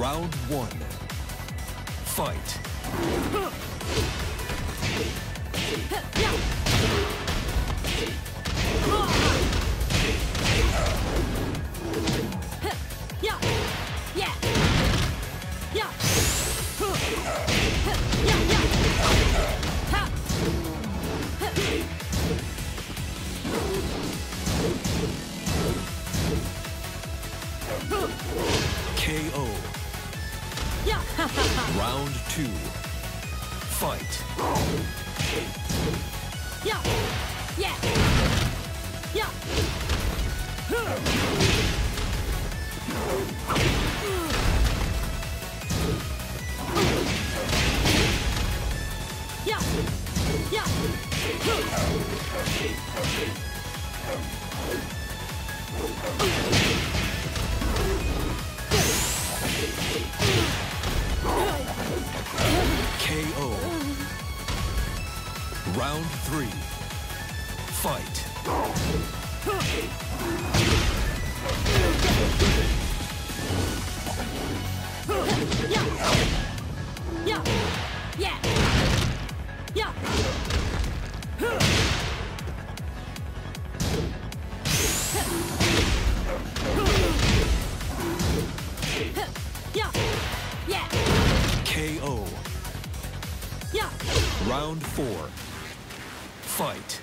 Round one. Fight. Round two. Fight. Yeah. Yeah. Yeah. Yeah. Yeah. KO. Round three. Fight. Yeah. Yeah. Yeah. Yeah. Yeah. Yeah. KO. Yeah. Round four fight.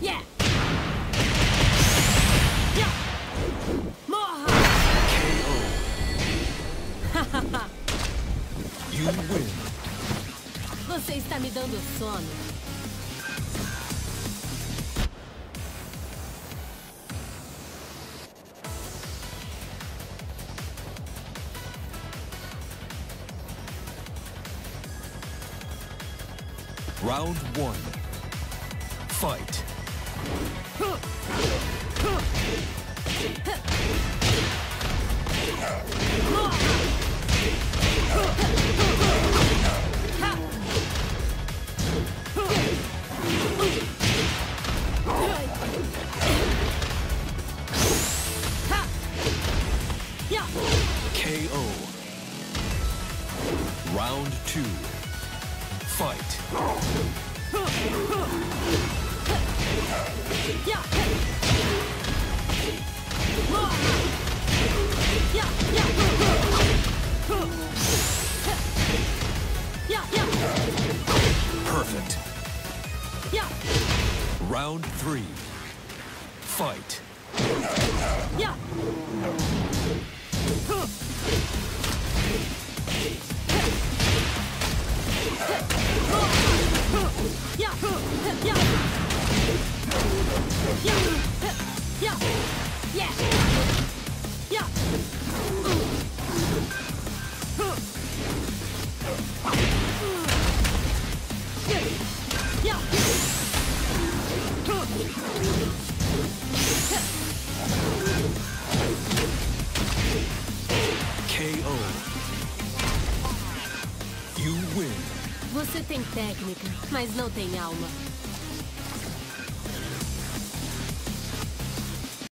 Yeah! You win. Você está me dando sono. Round one. Fight. Round two. Fight. Perfect. Yeah. Round three. Fight. Yeah. Você tem técnica, mas não tem alma.